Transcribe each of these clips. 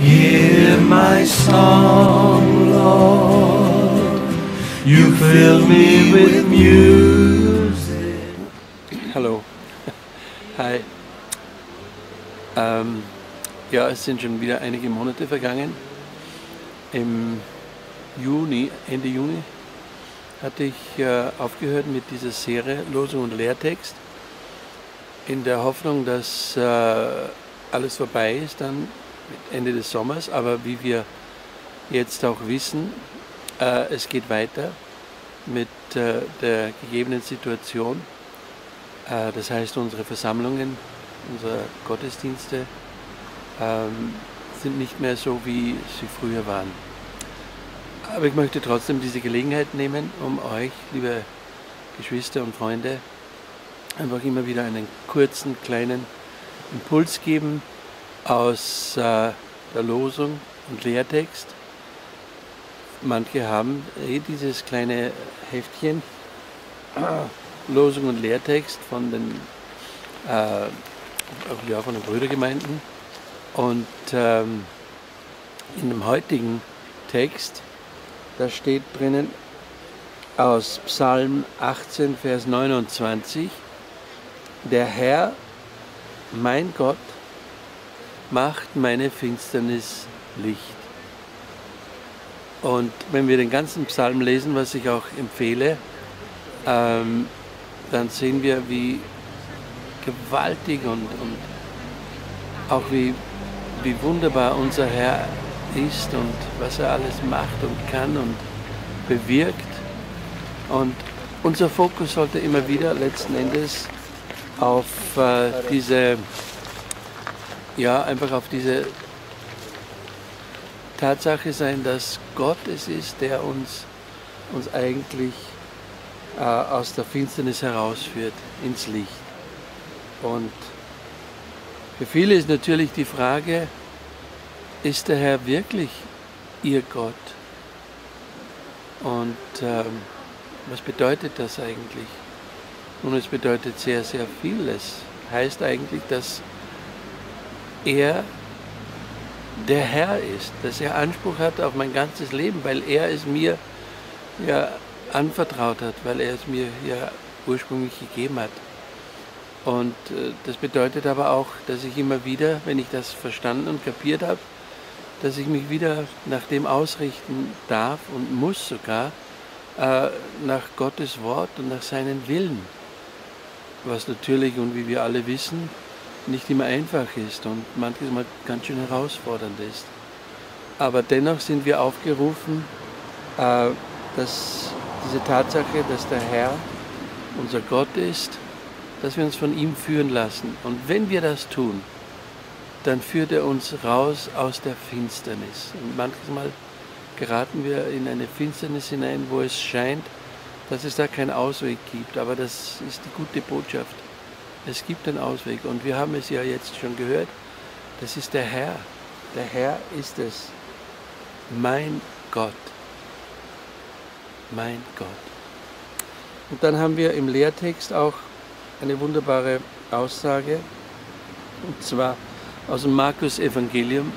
Hear my song, Lord. You fill me with music. Hallo. Hi. Ähm, ja, es sind schon wieder einige Monate vergangen. Im Juni, Ende Juni, hatte ich äh, aufgehört mit dieser Serie Losung und Lehrtext in der Hoffnung, dass äh, alles vorbei ist dann Ende des Sommers. Aber wie wir jetzt auch wissen, äh, es geht weiter mit äh, der gegebenen Situation. Äh, das heißt, unsere Versammlungen, unsere Gottesdienste ähm, sind nicht mehr so, wie sie früher waren. Aber ich möchte trotzdem diese Gelegenheit nehmen, um euch, liebe Geschwister und Freunde, einfach immer wieder einen kurzen, kleinen Impuls geben aus äh, der Losung und Lehrtext. Manche haben eh dieses kleine Heftchen, Losung und Lehrtext von den, äh, ja, von den Brüdergemeinden. Und ähm, in dem heutigen Text da steht drinnen aus Psalm 18, Vers 29, der Herr, mein Gott, macht meine Finsternis Licht. Und wenn wir den ganzen Psalm lesen, was ich auch empfehle, ähm, dann sehen wir, wie gewaltig und, und auch wie, wie wunderbar unser Herr ist und was er alles macht und kann und bewirkt. Und unser Fokus sollte immer wieder letzten Endes auf äh, diese, ja, einfach auf diese Tatsache sein, dass Gott es ist, der uns, uns eigentlich äh, aus der Finsternis herausführt ins Licht. Und für viele ist natürlich die Frage, ist der Herr wirklich ihr Gott? Und ähm, was bedeutet das eigentlich? Nun, es bedeutet sehr, sehr viel. Es heißt eigentlich, dass er der Herr ist, dass er Anspruch hat auf mein ganzes Leben, weil er es mir ja anvertraut hat, weil er es mir ja ursprünglich gegeben hat. Und äh, das bedeutet aber auch, dass ich immer wieder, wenn ich das verstanden und kapiert habe, dass ich mich wieder nach dem ausrichten darf und muss sogar, äh, nach Gottes Wort und nach seinen Willen. Was natürlich und wie wir alle wissen, nicht immer einfach ist und manches Mal ganz schön herausfordernd ist. Aber dennoch sind wir aufgerufen, äh, dass diese Tatsache, dass der Herr unser Gott ist, dass wir uns von ihm führen lassen. Und wenn wir das tun, dann führt er uns raus aus der Finsternis. Und manchmal geraten wir in eine Finsternis hinein, wo es scheint, dass es da keinen Ausweg gibt. Aber das ist die gute Botschaft. Es gibt einen Ausweg. Und wir haben es ja jetzt schon gehört. Das ist der Herr. Der Herr ist es. Mein Gott. Mein Gott. Und dann haben wir im Lehrtext auch eine wunderbare Aussage. Und zwar, aus dem Markus-Evangelium.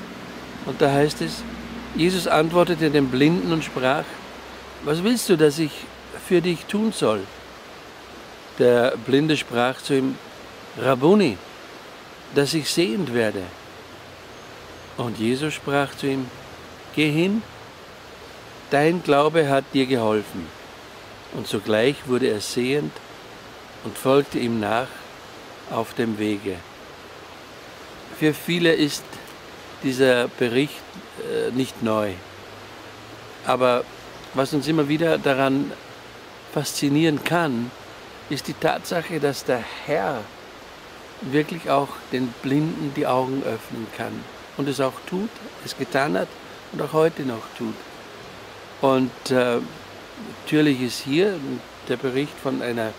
Und da heißt es, Jesus antwortete dem Blinden und sprach, was willst du, dass ich für dich tun soll? Der Blinde sprach zu ihm, Rabbuni, dass ich sehend werde. Und Jesus sprach zu ihm, geh hin, dein Glaube hat dir geholfen. Und sogleich wurde er sehend und folgte ihm nach auf dem Wege. Für viele ist dieser Bericht äh, nicht neu. Aber was uns immer wieder daran faszinieren kann, ist die Tatsache, dass der Herr wirklich auch den Blinden die Augen öffnen kann und es auch tut, es getan hat und auch heute noch tut. Und äh, natürlich ist hier der Bericht von einer,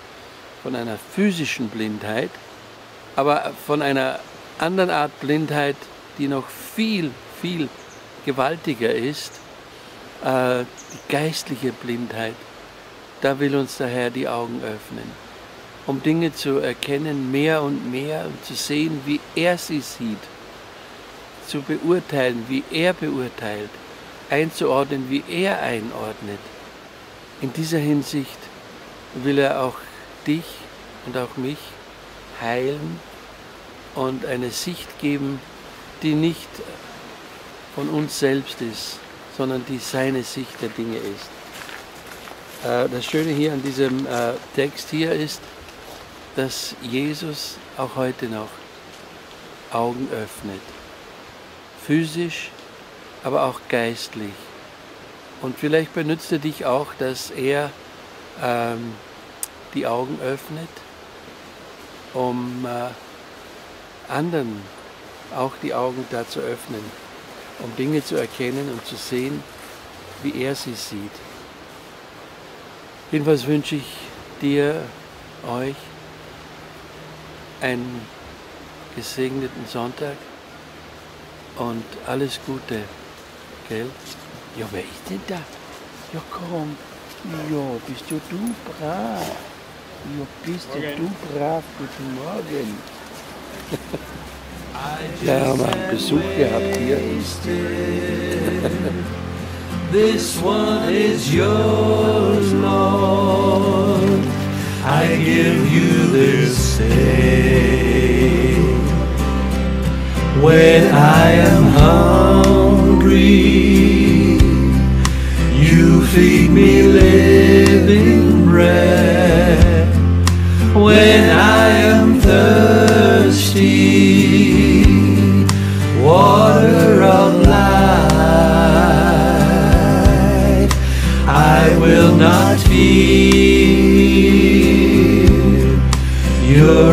von einer physischen Blindheit, aber von einer anderen Art Blindheit, die noch viel, viel gewaltiger ist, äh, die geistliche Blindheit. Da will uns der Herr die Augen öffnen. um Dinge zu erkennen, mehr und mehr und zu sehen, wie er sie sieht, zu beurteilen, wie er beurteilt, einzuordnen, wie er einordnet. In dieser Hinsicht will er auch dich und auch mich heilen und eine Sicht geben, die nicht von uns selbst ist, sondern die seine Sicht der Dinge ist. Äh, das Schöne hier an diesem äh, Text hier ist, dass Jesus auch heute noch Augen öffnet. Physisch, aber auch geistlich. Und vielleicht benutzt er dich auch, dass er ähm, die Augen öffnet, um äh, anderen auch die Augen da zu öffnen, um Dinge zu erkennen und zu sehen, wie er sie sieht. Jedenfalls wünsche ich dir, euch, einen gesegneten Sonntag und alles Gute, gell? Ja, wer ist denn da? Ja, komm. Ja, bist du du brav? Ja, bist du du brav? Guten Morgen. ja, haben wir einen Besuch gehabt hier. This one is yours, Lord. I give you this day. When I am hungry, you feed me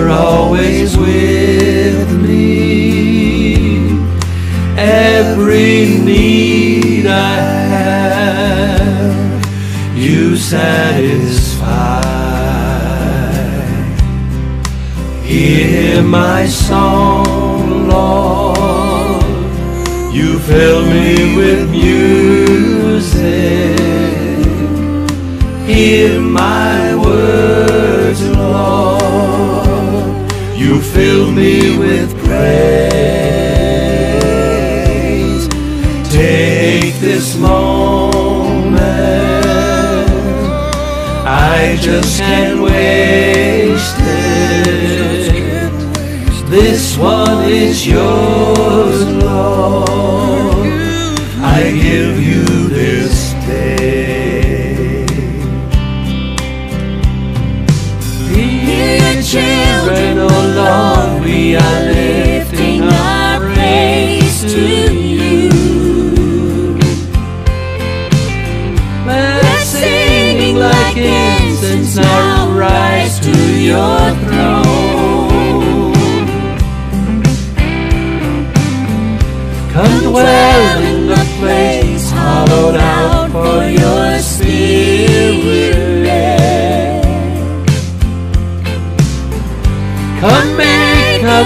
You're always with me. Every need I have, you satisfy. Hear my song, Lord. You fill me with music. Me with praise. Take this moment. I just can't waste it. This one is yours, Lord. I give you this day. Children, oh Lord, we are lifting our to you. Let singing like incense now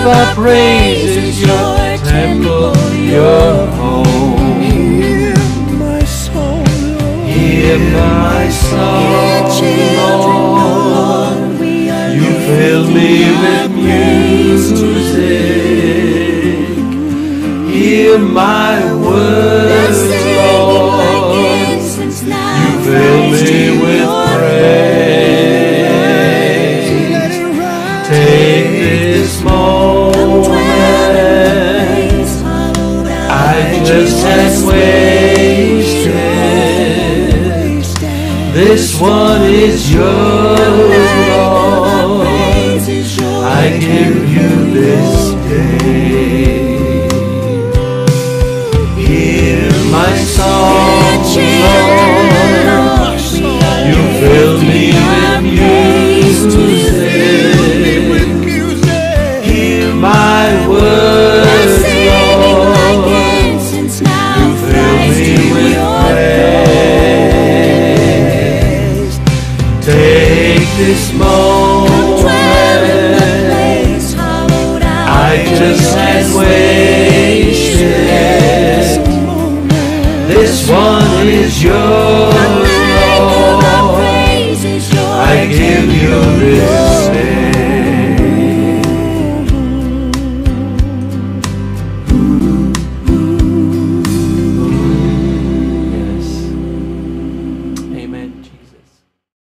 our praises your temple, your home. Hear my song, Lord. Hear my song, Lord. You fill me with music. Hear my words, Lord. You fill me with day. One is yours, I give you this